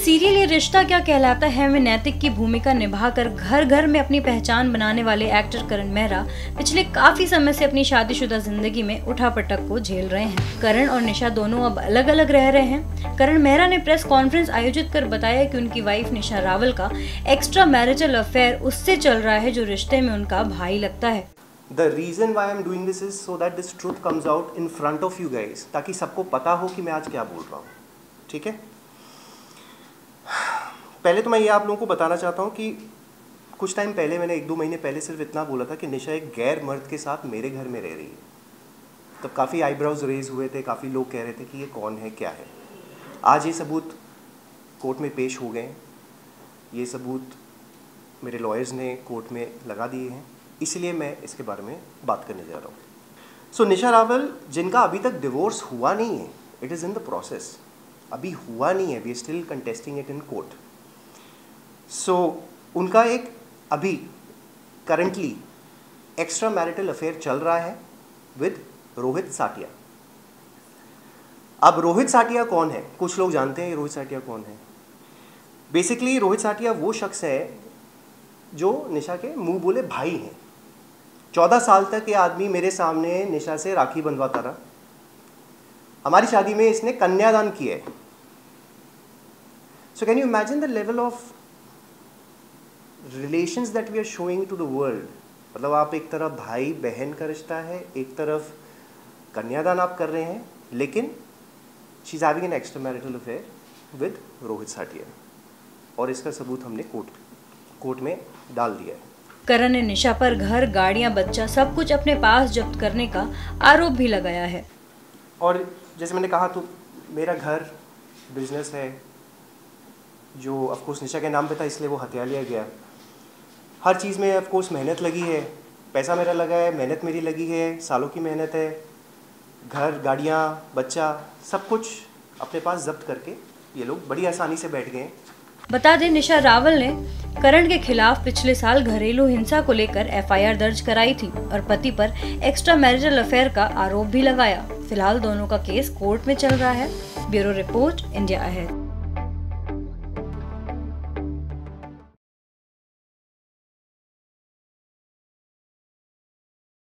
Serial ये रिश्ता क्या कहलाता है? में नैतिक की भूमिका निभाकर घर घर में अपनी पहचान बनाने वाले एक्टर करण मेहरा पिछले काफ़ी समय से अपनी शादीशुदा ज़िंदगी में उठापटक को झेल रहे हैं। करण और निशा दोनों अब अलग अलग रह रहे हैं। करण मेहरा ने प्रेस कॉन्फ्रेंस आयोजित कर बताया कि उनकी वाइफ निशा रावल का एक्स्ट्रा मैरिजल अफेयर उससे चल रहा है जो रिश्ते में उनका भाई लगता है। The reason why I'm doing this is so that this truth comes out in front of you guys ताकि सबको पता हो कि मैं आज क्या बोल रहा हूँ। ठीक है? पहले तो मैं ये आप लोगों को बताना चाहता हूँ कि कुछ टाइम पहले मैंने एक दो महीने पहले सिर्फ़ इतना बोला था कि निशा एक गैर मर्द के साथ मेरे घर में रह रही है। तब काफ़ी आईब्राउज रेज हुए थे काफ़ी लोग कह रहे थे कि ये कौन है क्या है। आज ये सबूत कोर्ट में पेश हो गए ये सबूत मेरे लॉयर्स ने कोर्ट में लगा दिए हैं। इसलिए मैं इसके बारे में बात करने जा रहा हूँ। सो so, निशा रावल जिनका अभी तक डिवोर्स हुआ नहीं है it is in the process अभी हुआ नहीं है we still contesting it in court so so, उनका एक अभी करंटली एक्स्ट्रा मैरिटल अफेयर चल रहा है विद रोहित साटिया अब रोहित साटिया कौन है? कुछ लोग जानते हैं रोहित साटिया कौन है। बेसिकली रोहित साटिया वो शख्स है जो निशा के मुँह बोले भाई हैं। चौदह साल तक ये आदमी मेरे सामने निशा से राखी बंधवाता रहा। हमारी शादी में इसने कन्यादान किया है। So can you imagine the level of relations that we are showing to the world मतलब आप एक तरफ़ भाई बहन का रिश्ता है एक तरफ़ कन्यादान आप कर रहे हैं लेकिन she is having an extra marital affair with Rohit Sathiya और इसका सबूत हमने कोर्ट कोर्ट में डाल दिया है। करण ने निशा पर घर गाड़ियाँ बच्चा सब कुछ अपने पास जब्त करने का आरोप भी लगाया है। और जैसे मैंने कहा तो मेरा घर बिज़नेस है जो ऑफकोर्स निशा के नाम पे था इसलिए वो हत्या लिया गया। हर चीज़ में ऑफकोर्स मेहनत लगी है। पैसा मेरा लगा है, मेहनत मेरी लगी है, सालों की मेहनत है। घर, गाड़ियाँ, बच्चा, सब कुछ अपने पास जब्त करके ये लोग बड़ी आसानी से बैठ गए बता दें, निशा रावल ने करण के खिलाफ पिछले साल घरेलू हिंसा को लेकर एफआईआर दर्ज कराई थी और पति पर एक्स्ट्रा मैरिजल अफेयर का आरोप भी लगाया। फ़िलहाल दोनों का केस कोर्ट में चल रहा है। Bureau report, India ahead.